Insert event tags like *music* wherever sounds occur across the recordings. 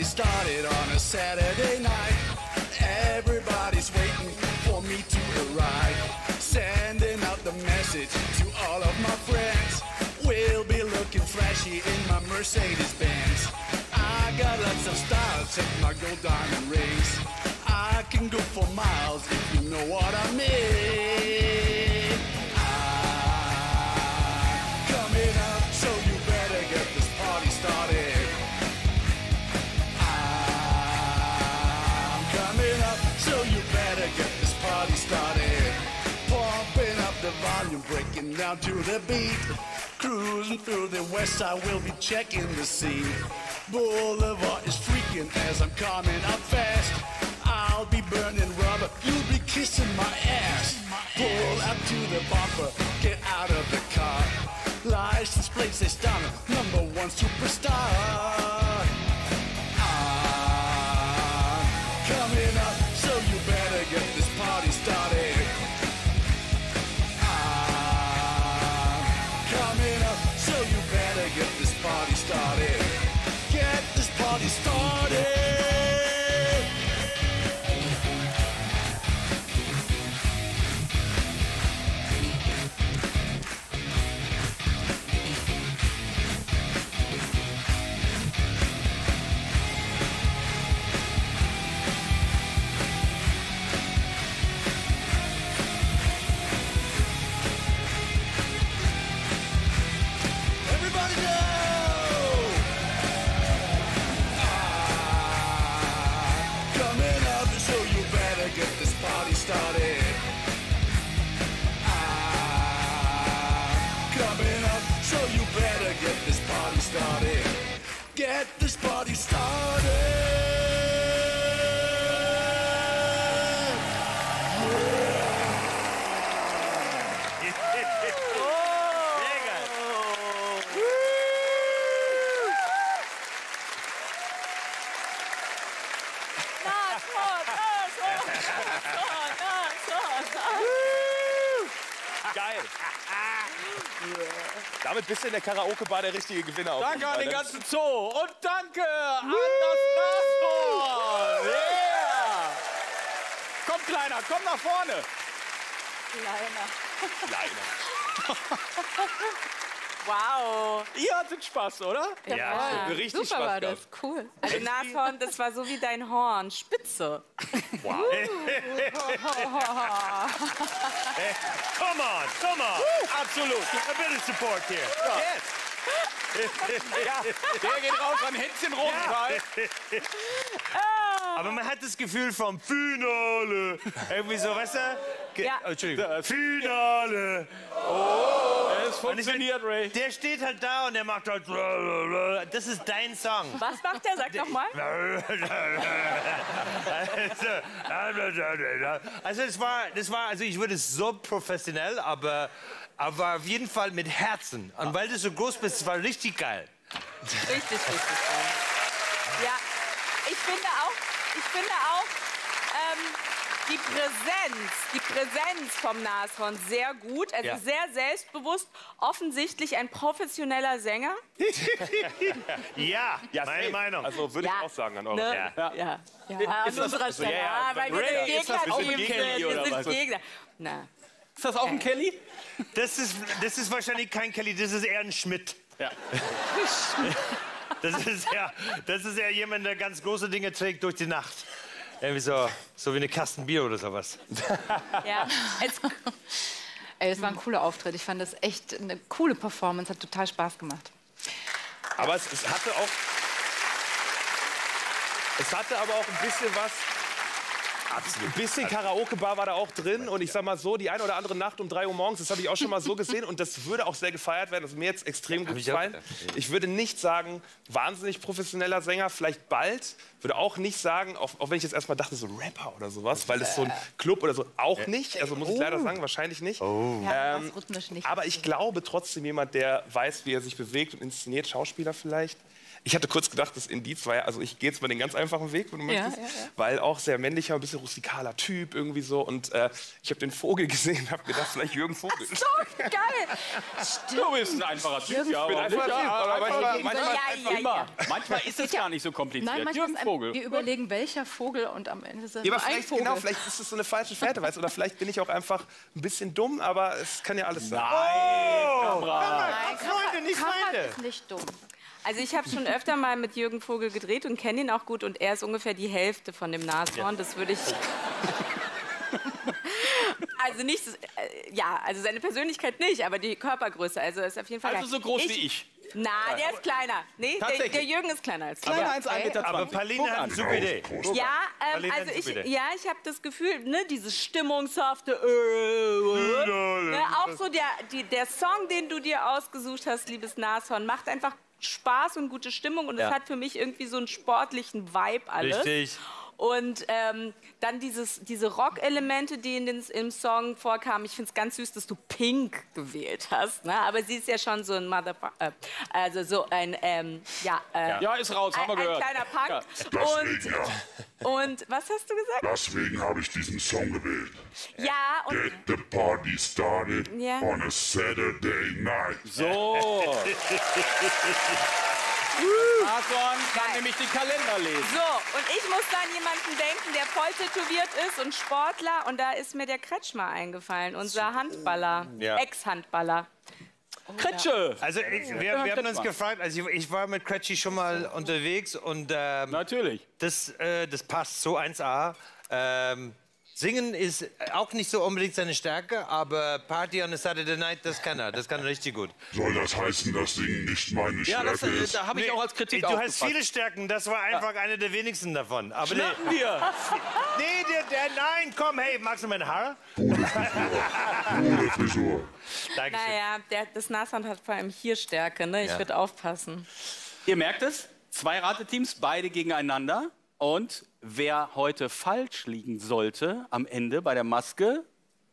Party started on a Saturday night. Everybody's waiting for me to arrive. Sending out the message to all of my friends. We'll be looking flashy in my Mercedes Benz. I got lots of style, check my gold diamond rings. I can go for miles if you know what I mean. I'm coming up, so you better get this party started. Volume, down to the beat. Cruising through the west side, we'll be checking the scene. Boulevard is freaking as I'm coming up fast. I'll be burning rubber, you'll be kissing my ass. Pull up to the bumper, Damit bist du in der Karaoke-Bar der richtige Gewinner. Danke an den ne? ganzen Zoo und danke an das Nashorn. Yeah. Komm, Kleiner, komm nach vorne. *laughs* Wow. Ihr hattet Spaß, oder? Ja, richtig Super Spaß war gehabt. das, cool. Also Nashorn, das war so wie dein Horn, spitze. *laughs* Come on, come on. Absolut. A bit of support here. Ja, *laughs* der geht raus an Hänschen Rosenthal. Aber man hat das Gefühl vom Finale. Irgendwie so, weißt du? Ge Ja. oh, Entschuldigung. Finale. Es funktioniert, Ray. Der steht halt da und der macht halt. Das ist dein Song. Was macht der? Sag doch mal. *laughs* Also es war, das war, also ich würde es so professionell, aber, aber auf jeden Fall mit Herzen. Und weil du so groß bist, es war richtig geil. Richtig, richtig geil. Ja, ich finde auch, ich finde auch ähm, die Präsenz, die Präsenz vom Nashorn sehr gut. Also Ja. sehr selbstbewusst, offensichtlich ein professioneller Sänger. *laughs* Ja, Ja, meine safe. Meinung. Also würde Ja. ich auch sagen an eure Ne? Ja. Ja, ja. Ist das- an unserer also, Stelle. ja, ja, Ah, weil wir sind ist das Gegner wir sind? Gegner. Na, Ist das auch ein Kelly? Das ist, das ist wahrscheinlich kein Kelly, das ist eher ein Schmidt. Ja. *laughs* Das ist ja, das ist ja jemand, der ganz große Dinge trägt durch die Nacht. Irgendwie so, so wie eine Kasten Bier oder sowas. *laughs* ja. Es, Ey, es war ein cooler Auftritt. Ich fand das echt eine coole Performance. Hat total Spaß gemacht. Aber es, es hatte auch. Es hatte aber auch ein bisschen was. Ein bisschen Karaoke-Bar war da auch drin. Und ich sag mal so, die eine oder andere Nacht um 3 Uhr morgens, das habe ich auch schon mal so gesehen. Und das würde auch sehr gefeiert werden. Das ist mir jetzt extrem gut gefallen. Ich würde nicht sagen, wahnsinnig professioneller Sänger, vielleicht bald. Würde auch nicht sagen, auch, auch wenn ich jetzt erstmal dachte, so Rapper oder sowas, weil es so ein Club oder so auch nicht. Also muss ich leider sagen, wahrscheinlich nicht. Ja, Ähm, nicht. Aber ich glaube trotzdem jemand, der weiß, wie er sich bewegt und inszeniert, Schauspieler vielleicht. Ich hatte kurz gedacht, das Indiz war ja, also ich gehe jetzt mal den ganz einfachen Weg, wenn du Ja, möchtest, ja, ja. weil auch sehr männlicher, ein bisschen rustikaler Typ irgendwie so und äh, ich habe den Vogel gesehen, habe gedacht, vielleicht Jürgen Vogel. Geil. Du bist ein einfacher Typ, ja. bin aber einfach nicht, ja, aber manchmal- manchmal, Ja, ja, immer. ja. manchmal ist es gar nicht so kompliziert. Nein, manchmal Jürgen Vogel. wir überlegen, welcher Vogel und am Ende ist es Ja, aber ein vielleicht, Vogel. genau, vielleicht ist es so eine falsche Fährte, weißt du, oder vielleicht bin ich auch einfach ein bisschen dumm, aber es kann ja alles sein. Nein, Freunde, nicht Konrad Feinde. ist nicht dumm. Also ich habe schon öfter mal mit Jürgen Vogel gedreht und kenne ihn auch gut und er ist ungefähr die Hälfte von dem Nashorn. Das würde ich. *laughs* Also nicht, äh, ja, also seine Persönlichkeit nicht, aber die Körpergröße. Also ist auf jeden Fall. Also so groß wie ich. Na, der ist kleiner. Nee, der, Tatsächlich. der Jürgen ist kleiner als du. Kleiner als 1,20 Meter. Aber Pauline hat eine super Idee. Ja, ähm, also ich, ja, ich habe das Gefühl, ne, dieses stimmungshafte, äh, äh, ne, auch so der, die, der Song, den du dir ausgesucht hast, liebes Nashorn, macht einfach Spaß und gute Stimmung und es Ja. hat für mich irgendwie so einen sportlichen Vibe alles. Richtig. Und ähm, dann dieses, diese Rock-Elemente, die in den, im Song vorkamen. Ich finde es ganz süß, dass du Pink gewählt hast. Ne? Aber sie ist ja schon so ein Mother, äh, also so ein, ähm, ja, äh, Ja, ist raus, haben ein, wir ein gehört. kleiner Punk. Deswegen, ja. Und, und was hast du gesagt? Deswegen habe ich diesen Song gewählt. Ja, und Get the party started Ja. on a Saturday night. So. Nashorn kann nämlich den Kalender lesen. so, und ich muss an jemanden denken, der voll tätowiert ist und Sportler. Und da ist mir der Kretschmer eingefallen, unser Handballer, Ja. Ex-Handballer. Kretsche. Also ich, wir, wir haben uns gefragt, also ich, ich war mit Crutchy schon mal unterwegs und ähm, Natürlich. das, äh, das passt so 1A. Ähm, Singen ist auch nicht so unbedingt seine Stärke, aber Party on a Saturday Night, das kann er. Das kann er richtig gut. Soll das heißen, dass Singen nicht meine Ja, das, Stärke ist? da habe ich auch als Kritik du hast viele Stärken, das war einfach eine der wenigsten davon. Aber nee, Schnappen wir. *laughs* nee der, der, nein, komm, hey, magst du mein Haar? Coole Frisur. *laughs* Dankeschön. Naja, der, das Nashorn hat vor allem hier Stärke, ne? Ich Ja. würde aufpassen. Ihr merkt es, zwei Rateteams, beide gegeneinander. Und wer heute falsch liegen sollte am Ende bei der Maske,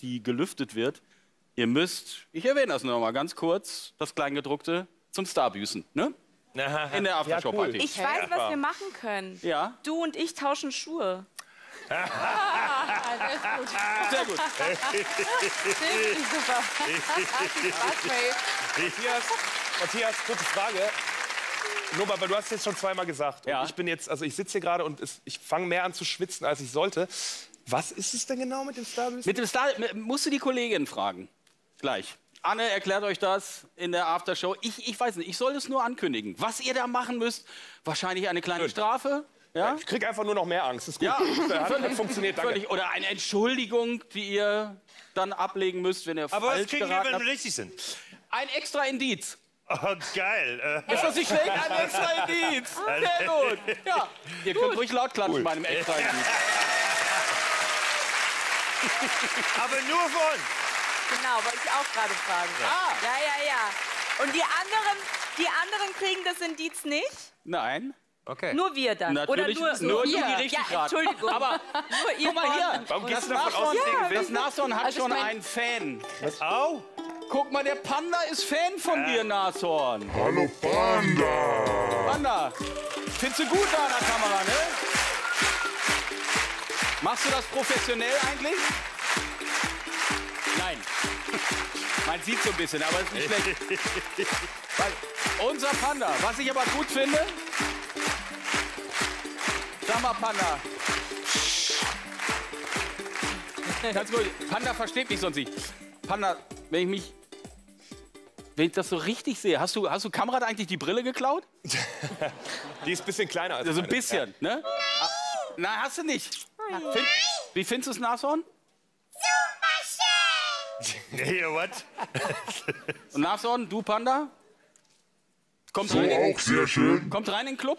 die gelüftet wird, ihr müsst, ich erwähne das nur noch mal ganz kurz, das Kleingedruckte zum Starbüßen, ne? *laughs* In der Aftershow-Party. Ich weiß, was wir machen können. Ja, Du und ich tauschen Schuhe. *laughs* Also ist gut. sehr gut. Super. *laughs* Matthias, Matthias, kurze Frage. Nur mal, weil du hast es jetzt schon zweimal gesagt. Ja. Und ich bin jetzt, also ich sitze hier gerade und es, ich fange mehr an zu schwitzen, als ich sollte. Was ist es denn genau mit dem Starbüßen? Mit dem Star musst du die Kollegin fragen. Gleich. Anne erklärt euch das in der Aftershow. Ich, ich weiß nicht, ich soll es nur ankündigen. Was ihr da machen müsst, wahrscheinlich eine kleine Strafe. Ja? Ich krieg einfach nur noch mehr Angst. Ist gut. Ja, *laughs* hat, *laughs* hat funktioniert. Danke. Völlig, oder eine Entschuldigung, die ihr dann ablegen müsst, wenn ihr Aber was falsch kriegen wir, wenn wir richtig sind? Ein extra Indiz. Oh, geil. Äh, Ist das nicht schlecht? Ein extra Indiz. *laughs* Sehr gut. *laughs* Ja, ihr könnt ruhig laut klatschen bei einem extra *laughs* Indiz. aber nur uns. Genau, wollte ich auch gerade fragen. Ah. Ja, ja, ja. Und die anderen, die anderen kriegen das Indiz nicht? Nein. Okay. Nur wir dann. Natürlich Oder nur, nur wir. die richtig Ja, raten. Entschuldigung. Aber nur ihr guck mal hier. Warum Das Nashorn, das? Nashorn hat Also schon einen Fan. Au. Guck mal, der Panda ist Fan von dir, Nashorn. Hallo Panda! Panda, findest du gut da an der Kamera, ne? Machst du das professionell eigentlich? Nein. *laughs* Man sieht so ein bisschen, aber ist nicht schlecht. *laughs* Weil unser Panda, was ich aber gut finde. Sag mal, Panda. Ganz ruhig. Panda versteht mich sonst nicht. Panda, wenn ich mich. Wenn ich das so richtig sehe, hast du, hast du Kamerad eigentlich die Brille geklaut? *laughs* Die ist ein bisschen kleiner als Also ein meine. bisschen, ne? Ah, Nein, hast du nicht. Find, wie findest du das Nashorn? Nee, *laughs* what? Und Nashorn, du Panda? Kommt So rein, in, auch sehr schön. kommt rein in den Club?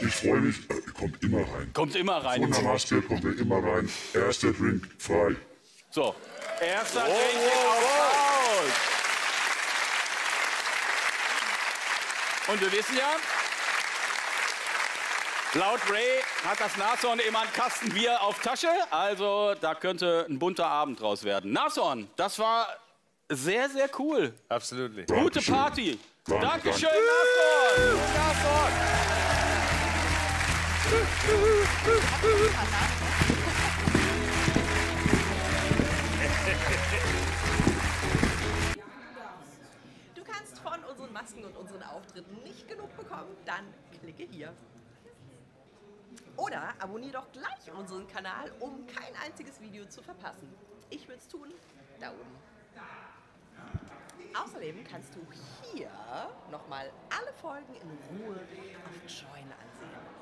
Ich freue mich. Äh, kommt immer rein. Kommt immer rein. Von der Maske kommt er immer rein. Erster Drink frei. So. Erster Drink geht auf Raus. Und wir wissen ja, laut Ray hat das Nashorn immer einen Kasten Bier auf Tasche. Also da könnte ein bunter Abend draus werden. Nashorn, das war sehr, sehr cool. Absolut. Gute Party. Dankeschön, Nashorn. Du Masken und unseren Auftritten nicht genug bekommen? Dann klicke hier. Oder abonniere doch gleich unseren Kanal, um kein einziges Video zu verpassen. Ich würde es tun, da oben. Außerdem kannst du hier nochmal alle Folgen in Ruhe auf Join ansehen.